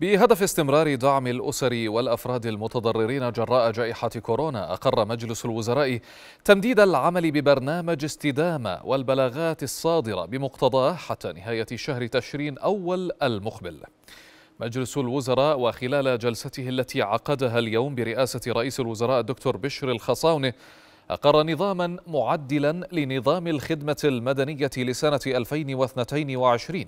بهدف استمرار دعم الأسر والأفراد المتضررين جراء جائحة كورونا أقر مجلس الوزراء تمديد العمل ببرنامج استدامة والبلاغات الصادرة بمقتضاه حتى نهاية شهر تشرين أول المقبل. مجلس الوزراء وخلال جلسته التي عقدها اليوم برئاسة رئيس الوزراء الدكتور بشر الخصاونة أقر نظاما معدلا لنظام الخدمة المدنية لسنة 2022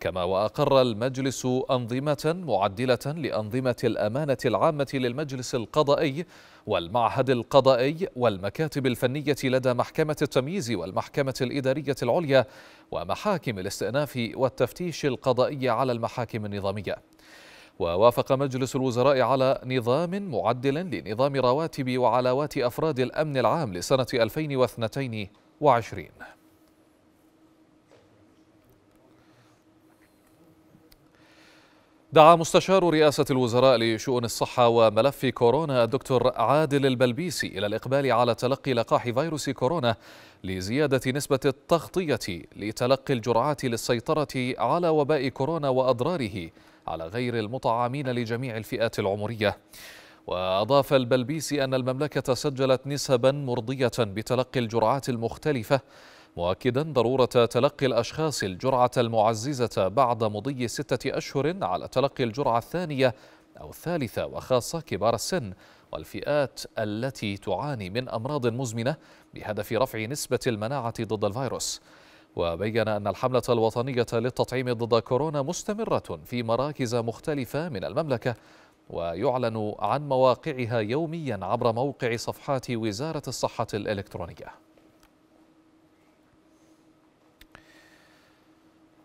كما وأقر المجلس أنظمة معدلة لأنظمة الأمانة العامة للمجلس القضائي والمعهد القضائي والمكاتب الفنية لدى محكمة التمييز والمحكمة الإدارية العليا ومحاكم الاستئناف والتفتيش القضائي على المحاكم النظامية. ووافق مجلس الوزراء على نظام معدل لنظام رواتب وعلاوات أفراد الأمن العام لسنة 2022 دعا مستشار رئاسة الوزراء لشؤون الصحة وملف كورونا الدكتور عادل البلبيسي إلى الإقبال على تلقي لقاح فيروس كورونا لزيادة نسبة التغطية لتلقي الجرعات للسيطرة على وباء كورونا وأضراره على غير المطعمين لجميع الفئات العمرية. وأضاف البلبيسي أن المملكة سجلت نسبا مرضية بتلقي الجرعات المختلفة مؤكدا ضرورة تلقي الأشخاص الجرعة المعززة بعد مضي ستة أشهر على تلقي الجرعة الثانية أو الثالثة وخاصة كبار السن والفئات التي تعاني من أمراض مزمنة بهدف رفع نسبة المناعة ضد الفيروس. وبين أن الحملة الوطنية للتطعيم ضد كورونا مستمرة في مراكز مختلفة من المملكة ويعلن عن مواقعها يوميا عبر موقع صفحات وزارة الصحة الإلكترونية.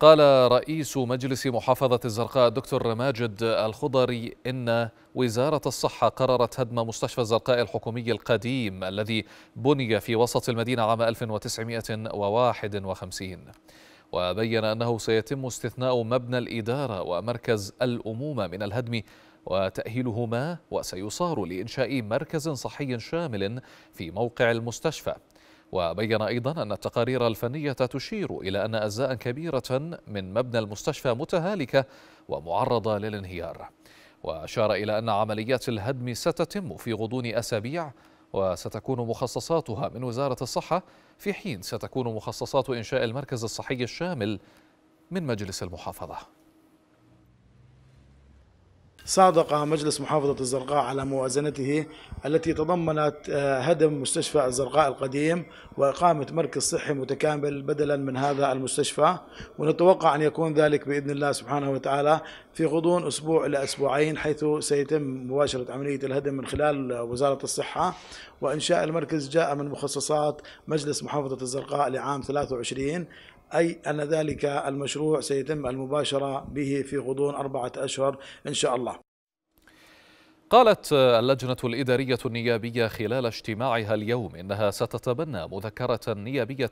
قال رئيس مجلس محافظة الزرقاء دكتور ماجد الخضري إن وزارة الصحة قررت هدم مستشفى الزرقاء الحكومي القديم الذي بني في وسط المدينة عام 1951 وبين أنه سيتم استثناء مبنى الإدارة ومركز الأمومة من الهدم وتأهيلهما وسيصار لإنشاء مركز صحي شامل في موقع المستشفى. وبين أيضا أن التقارير الفنية تشير إلى أن أجزاء كبيرة من مبنى المستشفى متهالكة ومعرضة للانهيار. وأشار إلى أن عمليات الهدم ستتم في غضون أسابيع وستكون مخصصاتها من وزارة الصحة. في حين ستكون مخصصات إنشاء المركز الصحي الشامل من مجلس المحافظة. صادق مجلس محافظة الزرقاء على موازنته التي تضمنت آه، هدم مستشفى الزرقاء القديم وإقامة مركز صحي متكامل بدلا من هذا المستشفى. ونتوقع أن يكون ذلك بإذن الله سبحانه وتعالى في غضون أسبوع إلى أسبوعين حيث سيتم مباشرة عملية الهدم من خلال وزارة الصحة. وإنشاء المركز جاء من مخصصات مجلس محافظة الزرقاء لعام 23 أي أن ذلك المشروع سيتم المباشرة به في غضون أربعة أشهر إن شاء الله. قالت اللجنة الإدارية النيابية خلال اجتماعها اليوم إنها ستتبنى مذكرة نيابية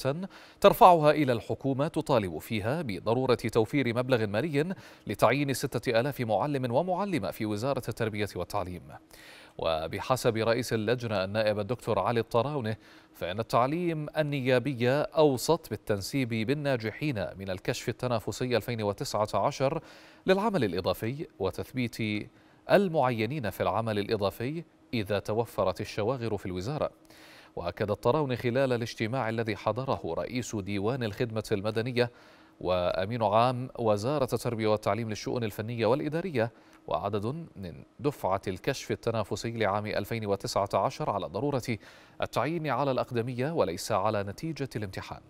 ترفعها إلى الحكومة تطالب فيها بضرورة توفير مبلغ مالي لتعيين ستة ألاف معلم ومعلمة في وزارة التربية والتعليم. وبحسب رئيس اللجنة النائب الدكتور علي الطراونة فإن التعليم النيابي أوسط بالتنسيب بالناجحين من الكشف التنافسي 2019 للعمل الإضافي وتثبيت المعينين في العمل الإضافي إذا توفرت الشواغر في الوزارة. وأكد الطراون خلال الاجتماع الذي حضره رئيس ديوان الخدمة المدنية وأمين عام وزارة التربية والتعليم للشؤون الفنية والإدارية وعدد من دفعة الكشف التنافسي لعام 2019 على ضرورة التعيين على الأقدمية وليس على نتيجة الامتحان.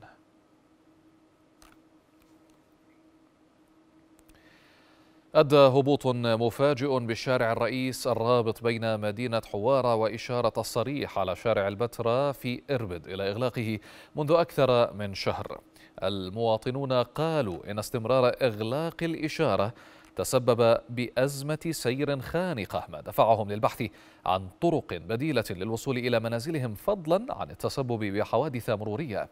أدى هبوط مفاجئ بشارع الرئيس الرابط بين مدينة حوارة وإشارة الصريح على شارع البتراء في إربد إلى إغلاقه منذ أكثر من شهر. المواطنون قالوا إن استمرار إغلاق الإشارة تسبب بأزمة سير خانقة ما دفعهم للبحث عن طرق بديلة للوصول إلى منازلهم فضلا عن التسبب بحوادث مرورية.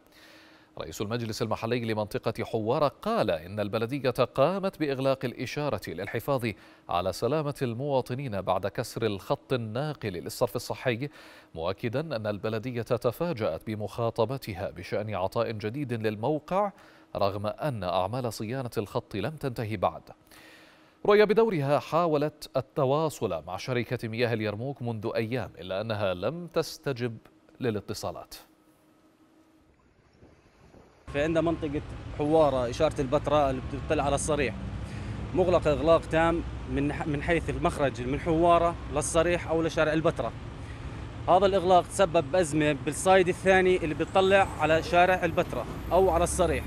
رئيس المجلس المحلي لمنطقة حوارة قال إن البلدية قامت بإغلاق الإشارة للحفاظ على سلامة المواطنين بعد كسر الخط الناقل للصرف الصحي مؤكدا أن البلدية تفاجأت بمخاطبتها بشأن عطاء جديد للموقع رغم أن أعمال صيانة الخط لم تنتهي بعد. رؤيا بدورها حاولت التواصل مع شركة مياه اليرموك منذ أيام إلا أنها لم تستجب للاتصالات. في عندنا منطقة حوارة إشارة البتراء اللي بتطل على الصريح. مغلق إغلاق تام من من حيث المخرج من حوارة للصريح أو لشارع البتراء. هذا الإغلاق تسبب بأزمة بالصايد الثاني اللي بيطلع على شارع البتراء أو على الصريح.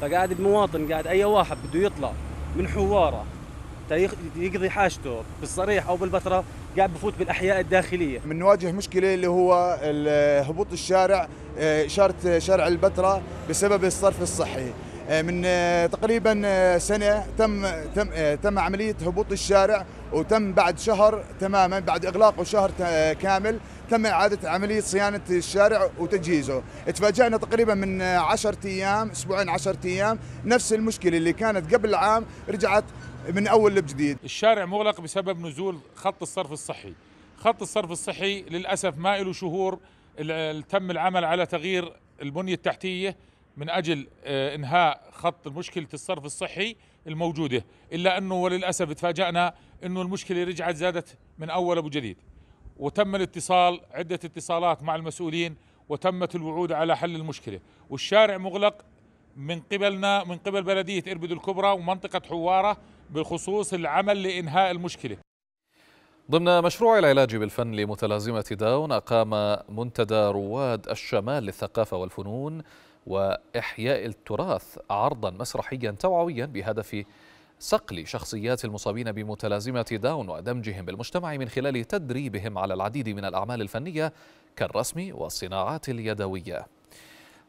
فقاعد المواطن قاعد أي واحد بده يطلع من حوارة يقضي حاجته بالصريح أو بالبتراء قاعد بفوت بالأحياء الداخلية. بنواجه مشكلة اللي هو هبوط الشارع إشارة شارع البتراء بسبب الصرف الصحي. من تقريبا سنة تم تم تم عملية هبوط الشارع وتم بعد شهر تماما بعد إغلاقه شهر كامل تم إعادة عملية صيانة الشارع وتجهيزه. تفاجئنا تقريبا من 10 أيام أسبوعين 10 أيام نفس المشكلة اللي كانت قبل عام رجعت من أول وجديد الشارع مغلق بسبب نزول خط الصرف الصحي. خط الصرف الصحي للأسف ما له شهور تم العمل على تغيير البنية التحتية من أجل إنهاء خط مشكلة الصرف الصحي الموجودة. إلا أنه وللأسف تفاجئنا أنه المشكلة رجعت زادت من أول أبو جديد. وتم الاتصال عدة اتصالات مع المسؤولين وتمت الوعود على حل المشكلة. والشارع مغلق من قبلنا من قبل بلدية إربد الكبرى ومنطقة حوارة بخصوص العمل لإنهاء المشكلة. ضمن مشروع العلاج بالفن لمتلازمة داون أقام منتدى رواد الشمال للثقافة والفنون وإحياء التراث عرضا مسرحيا توعويا بهدف صقل شخصيات المصابين بمتلازمة داون ودمجهم بالمجتمع من خلال تدريبهم على العديد من الأعمال الفنية كالرسم والصناعات اليدوية.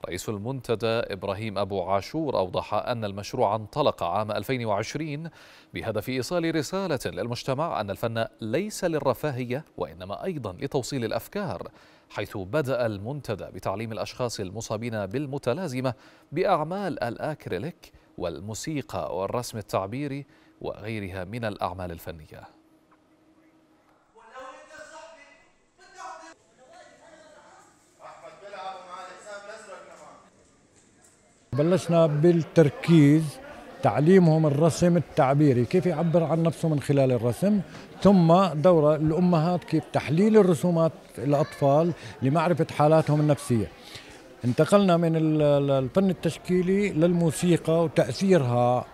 رئيس المنتدى إبراهيم أبو عاشور أوضح أن المشروع انطلق عام 2020 بهدف إيصال رسالة للمجتمع أن الفن ليس للرفاهية وإنما أيضا لتوصيل الأفكار حيث بدأ المنتدى بتعليم الأشخاص المصابين بالمتلازمة بأعمال الآكريليك والموسيقى والرسم التعبيري وغيرها من الأعمال الفنية. بلشنا بالتركيز تعليمهم الرسم التعبيري كيف يعبر عن نفسه من خلال الرسم ثم دورة الأمهات كيف تحليل الرسومات الأطفال لمعرفة حالاتهم النفسية. انتقلنا من الفن التشكيلي للموسيقى وتأثيرها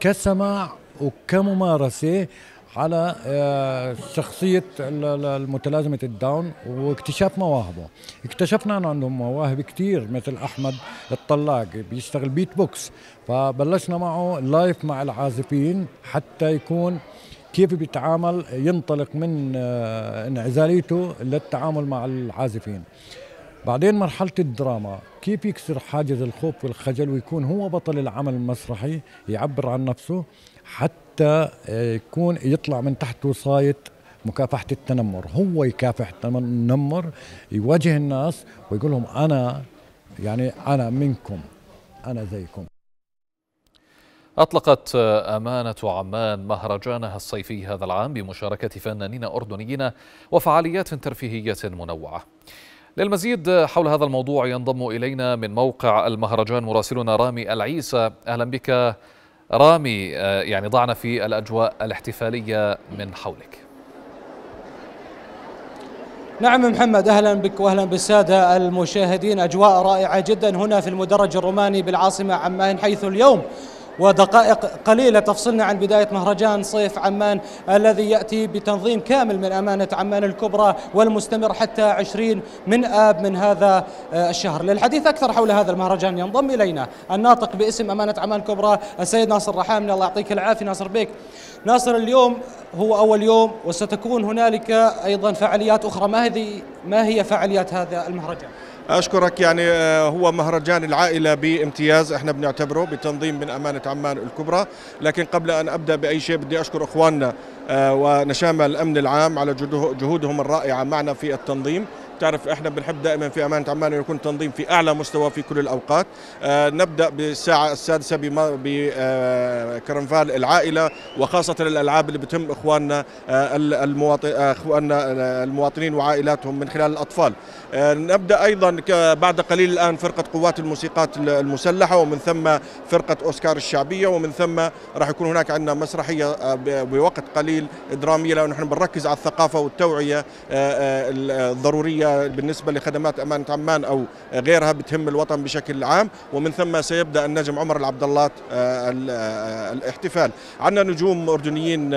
كسماع وكممارسة على آه، شخصية المتلازمة الداون واكتشاف مواهبه. اكتشفنا أنه عندهم مواهب كتير مثل أحمد الطلاق بيشتغل بيت بوكس فبلشنا معه live مع العازفين حتى يكون كيف بيتعامل ينطلق من آه، انعزاليته للتعامل مع العازفين. بعدين مرحلة الدراما. كيف يكسر حاجز الخوف والخجل ويكون هو بطل العمل المسرحي يعبر عن نفسه حتى آه، يكون يطلع من تحت وصاية مكافحة التنمر. هو يكافح التنمر يواجه الناس ويقول لهم أنا يعني أنا منكم أنا زيكم. أطلقت أمانة عمان مهرجانها الصيفي هذا العام بمشاركة فنانين أردنيين وفعاليات ترفيهية منوعة. للمزيد حول هذا الموضوع ينضم إلينا من موقع المهرجان مراسلنا رامي العيسى. أهلا بك رامي. آه، يعني ضعنا في الأجواء الاحتفالية من حولك. نعم محمد أهلا بك وأهلا بالسادة المشاهدين. أجواء رائعة جدا هنا في المدرج الروماني بالعاصمة عمان حيث اليوم ودقائق قليلة تفصلنا عن بداية مهرجان صيف عمان الذي يأتي بتنظيم كامل من أمانة عمان الكبرى والمستمر حتى 20 من آب من هذا آه، الشهر. للحديث أكثر حول هذا المهرجان ينضم إلينا الناطق باسم أمانة عمان الكبرى السيد ناصر رحامني الله يعطيك العافية. ناصر بيك. ناصر اليوم هو أول يوم وستكون هنالك أيضا فعاليات أخرى. ما هذه ما هي فعاليات هذا المهرجان؟ أشكرك يعني آه، هو مهرجان العائلة بامتياز. إحنا بنعتبره بتنظيم من أمانة عمان الكبرى. لكن قبل أن أبدأ بأي شيء بدي أشكر إخواننا آه، ونشامة الأمن العام على جهودهم الرائعة معنا في التنظيم. تعرف إحنا بنحب دائما في أمانة عمان يكون تنظيم في أعلى مستوى في كل الأوقات. آه نبدأ بالساعة السادسة بكرنفال العائلة وخاصة الألعاب اللي بتهم إخواننا آه المواطن إخواننا المواطنين وعائلاتهم من خلال الأطفال. آه نبدأ أيضا بعد قليل الآن فرقة قوات الموسيقات المسلحة ومن ثم فرقة أوسكار الشعبية ومن ثم راح يكون هناك عندنا مسرحية آه، بوقت قليل درامية لأنه نحن بنركز على الثقافة والتوعية آه، بالنسبة لخدمات امانه عمان أو غيرها بتهم الوطن بشكل عام ومن ثم سيبدأ النجم عمر العبد الله الاحتفال. عندنا نجوم أردنيين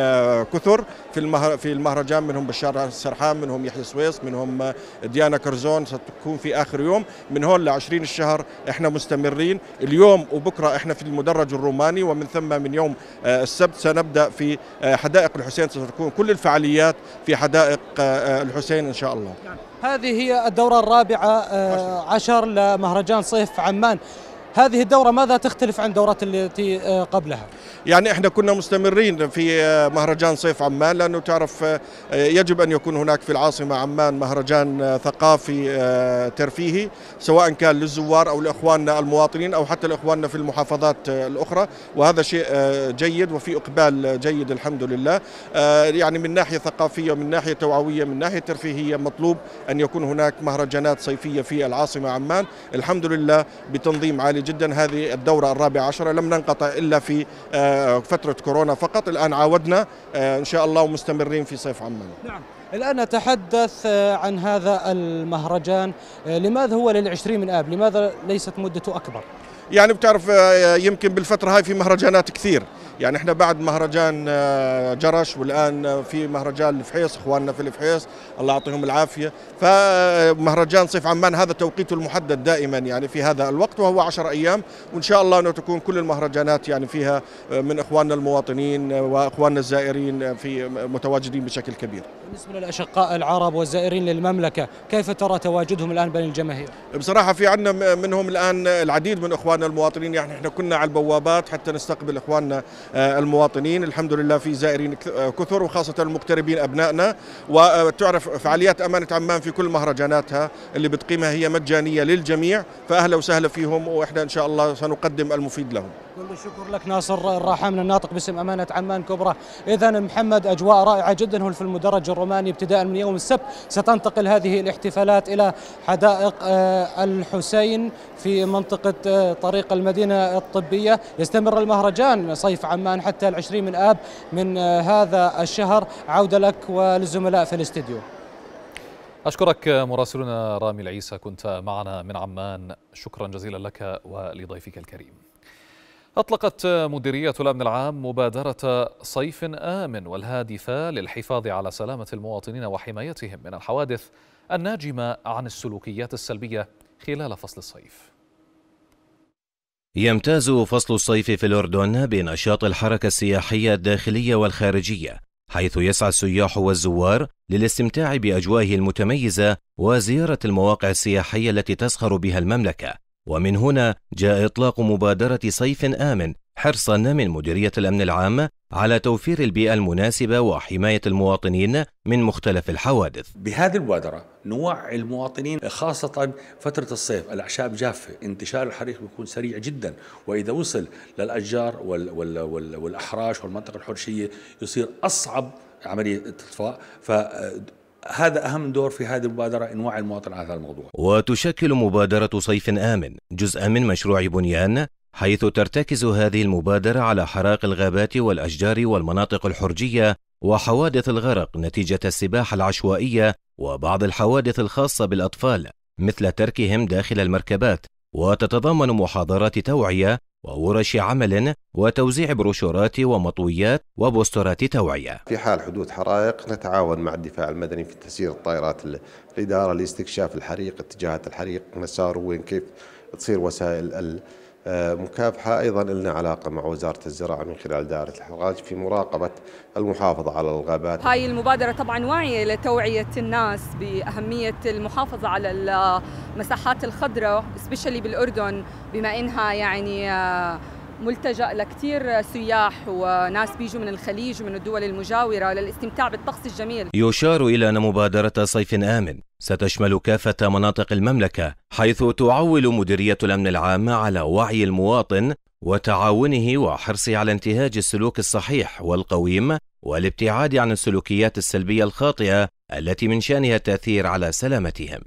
كثر في في المهرجان منهم بشار السرحان منهم يحيى سويس منهم ديانا كرزون ستكون في آخر يوم. من هون ل 20 الشهر إحنا مستمرين. اليوم وبكرة إحنا في المدرج الروماني ومن ثم من يوم آه، السبت سنبدأ في آه، حدائق الحسين ستكون كل الفعاليات في حدائق آه، الحسين إن شاء الله. هذه هي الدورة الرابعة عشر لمهرجان صيف عمان هذه الدورة ماذا تختلف عن الدورات التي قبلها؟ يعني إحنا كنا مستمرين في مهرجان صيف عمان لأنه تعرف آه، يجب أن يكون هناك في العاصمة عمان مهرجان آه، ثقافي آه، ترفيهي سواء كان للزوار أو لإخواننا المواطنين أو حتى لإخواننا في المحافظات الأخرى. وهذا شيء جيد وفي إقبال جيد الحمد لله. يعني من ناحية ثقافية ومن ناحية توعوية من ناحية ترفيهية مطلوب أن يكون هناك مهرجانات صيفية في العاصمة عمان. الحمد لله بتنظيم عالي جدا. هذه الدورة الرابعة عشرة لم ننقطع إلا في فترة كورونا فقط. الآن عاودنا آه، إن شاء الله ومستمرين في صيف عمان. نعم. الآن نتحدث آه، عن هذا المهرجان. آه، لماذا هو للعشرين من آب لماذا ليست مدته أكبر؟ يعني بتعرف يمكن بالفترة هاي في مهرجانات كثير. يعني إحنا بعد مهرجان آه، جرش والآن في مهرجان الفحيص إخواننا في الفحيص الله يعطيهم العافية فمهرجان صيف عمان هذا توقيته المحدد دائما يعني في هذا الوقت وهو 10 أيام وإن شاء الله إنه تكون كل المهرجانات يعني فيها آه، من إخواننا المواطنين وإخواننا الزائرين في متواجدين بشكل كبير. بالنسبة للأشقاء العرب والزائرين للمملكة كيف ترى تواجدهم الآن بين الجماهير؟ بصراحة في عندنا منهم الآن العديد من إخواننا المواطنين يعني إحنا كنا على البوابات حتى نستقبل إخواننا آه، المواطنين الحمد لله في زائرين آه، كثر وخاصة المغتربين أبنائنا. وتعرف فعاليات أمانة عمان في كل مهرجاناتها اللي بتقيمها هي مجانية للجميع فأهلا وسهلا فيهم وإحنا إن شاء الله سنقدم المفيد لهم. كل الشكر لك ناصر الراحمن الناطق باسم أمانة عمان كبرى. إذا محمد أجواء رائعة جدا هو في المدرج الروماني ابتداء من يوم السبت. ستنتقل هذه الاحتفالات إلى حدائق آه، الحسين في منطقة آه، طريق المدينة الطبية. يستمر المهرجان صيف عمان حتى العشرين من آب من آه، هذا الشهر. عودة لك وللزملاء في الاستديو. أشكرك مراسلنا رامي العيسى كنت معنا من عمان. شكرا جزيلا لك ولضيفك الكريم. أطلقت مديرية الأمن العام مبادرة صيف آمن والهادفة للحفاظ على سلامة المواطنين وحمايتهم من الحوادث الناجمة عن السلوكيات السلبية خلال فصل الصيف. يمتاز فصل الصيف في الأردن بنشاط الحركة السياحية الداخلية والخارجية حيث يسعى السياح والزوار للاستمتاع بأجوائه المتميزة وزيارة المواقع السياحية التي تزخر بها المملكة. ومن هنا جاء إطلاق مبادرة صيف آمن حرصا من مديرية الأمن العام على توفير البيئة المناسبة وحماية المواطنين من مختلف الحوادث. بهذه المبادرة نوعي المواطنين خاصة فترة الصيف. الأعشاب جافة انتشار الحريق بيكون سريع جدا. وإذا وصل للأشجار وال وال وال والأحراش والمنطقة الحرشية يصير أصعب عملية الإطفاء. ف هذا أهم دور في هذه المبادرة إن وعي المواطن على هذا الموضوع. وتشكل مبادرة صيف آمن جزءا من مشروع بنيان حيث ترتكز هذه المبادرة على حراق الغابات والأشجار والمناطق الحرجية وحوادث الغرق نتيجة السباحة العشوائية وبعض الحوادث الخاصة بالأطفال مثل تركهم داخل المركبات وتتضمن محاضرات توعية وورش عمل وتوزيع بروشورات ومطويات وبوسترات توعية. في حال حدوث حرائق نتعاون مع الدفاع المدني في تسيير الطائرات الإدارة لاستكشاف الحريق اتجاهات الحريق مساره وين كيف تصير وسائل مكافحة أيضا لنا علاقة مع وزارة الزراعة من خلال دائرة الحراج في مراقبة المحافظة على الغابات. هاي المبادرة طبعا واعية لتوعية الناس بأهمية المحافظة على المساحات الخضراء سبيشالي بالأردن بما إنها يعني آه، ملتجأ لكثير سياح وناس بيجوا من الخليج ومن الدول المجاورة للاستمتاع بالطقس الجميل. يشار إلى أن مبادرة صيف آمن. ستشمل كافة مناطق المملكة حيث تعول مديرية الأمن العام على وعي المواطن وتعاونه وحرصه على انتهاج السلوك الصحيح والقويم والابتعاد عن السلوكيات السلبية الخاطئة التي من شأنها التأثير على سلامتهم.